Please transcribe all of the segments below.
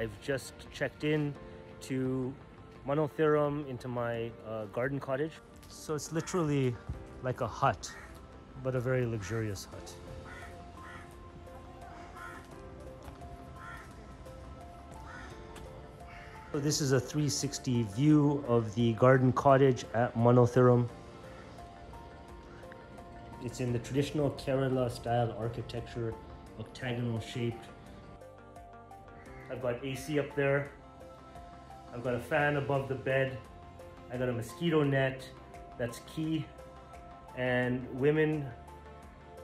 I've just checked in to Manaltheeram into my uh, garden cottage. So it's literally like a hut, but a very luxurious hut. So this is a 360 view of the garden cottage at Manaltheeram. It's in the traditional Kerala style architecture, octagonal shaped. I've got AC up there. I've got a fan above the bed. I got a mosquito net, that's key. And women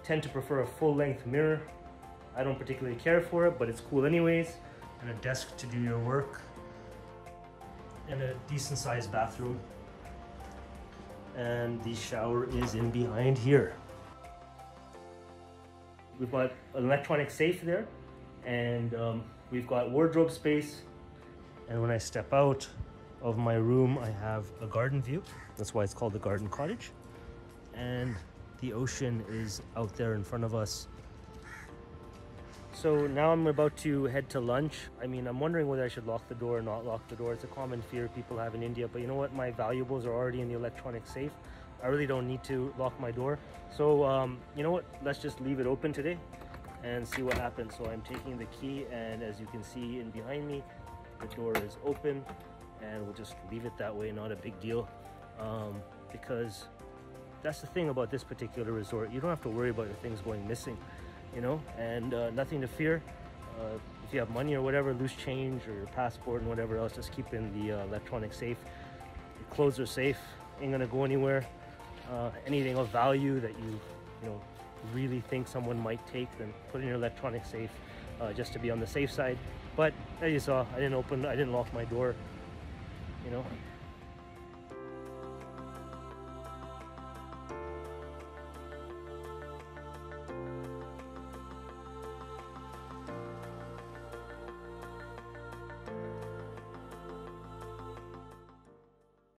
tend to prefer a full length mirror. I don't particularly care for it, but it's cool anyways. And a desk to do your work and a decent sized bathroom. And the shower is in behind here. We've got an electronic safe there and um, we've got wardrobe space. And when I step out of my room, I have a garden view. That's why it's called the garden cottage. And the ocean is out there in front of us so now I'm about to head to lunch. I mean, I'm wondering whether I should lock the door or not lock the door. It's a common fear people have in India, but you know what? My valuables are already in the electronic safe. I really don't need to lock my door. So, um, you know what? Let's just leave it open today and see what happens. So I'm taking the key and as you can see in behind me, the door is open and we'll just leave it that way, not a big deal. Um, because that's the thing about this particular resort. You don't have to worry about your things going missing you know, and uh, nothing to fear. Uh, if you have money or whatever, loose change or your passport and whatever else, just keep in the uh, electronic safe. Your clothes are safe, ain't gonna go anywhere. Uh, anything of value that you, you know, really think someone might take, then put in your electronic safe uh, just to be on the safe side. But as you saw, I didn't open, I didn't lock my door, you know,